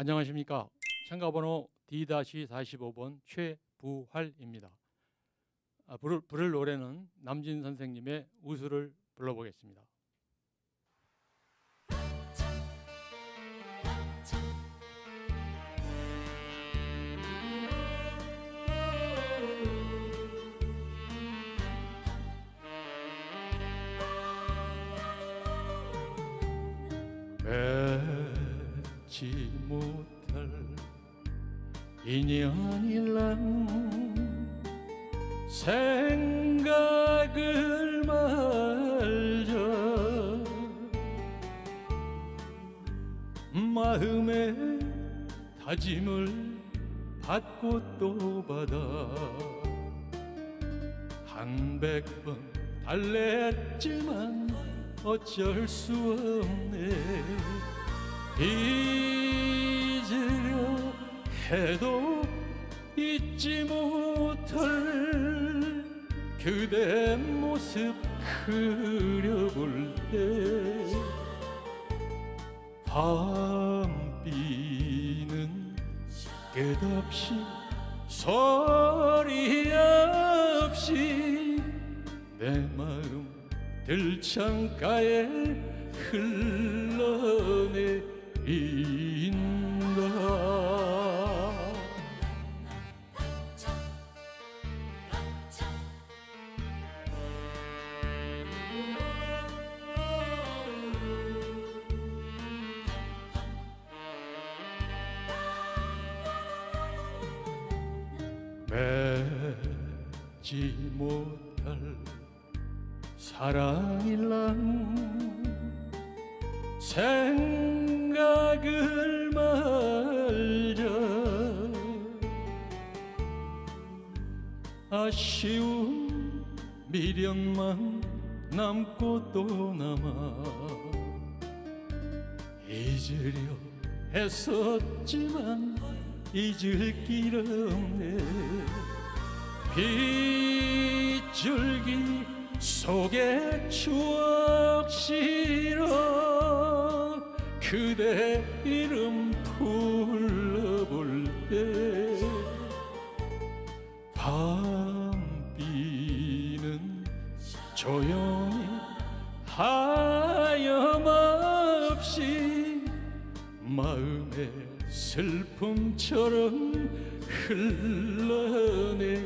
안녕하십니까. 참가번호 D-45번 최부활입니다. 아, 부를, 부를 노래는 남진 선생님의 우수를 불러보겠습니다. 맺지 못할 인연이란 생각을 말자 마음의 다짐을 받고 또 받아 한백 번 달랬지만 어쩔 수 없네 잊으려 해도 잊지 못할 그대 모습 그려볼 때 밤비는 끝없이 소리 없이 내 마음 들창가에 흘러내 린다 맺지 못할 사랑이란 생 각을 말자 아쉬운 미련만 남고 또 남아 잊으려 했었지만 잊을 길 없네. 빗줄기 속에 추억 실어 그대 이름 불러볼 때 밤비는 조용히 하염없이 마음의 슬픔처럼 흘러내린다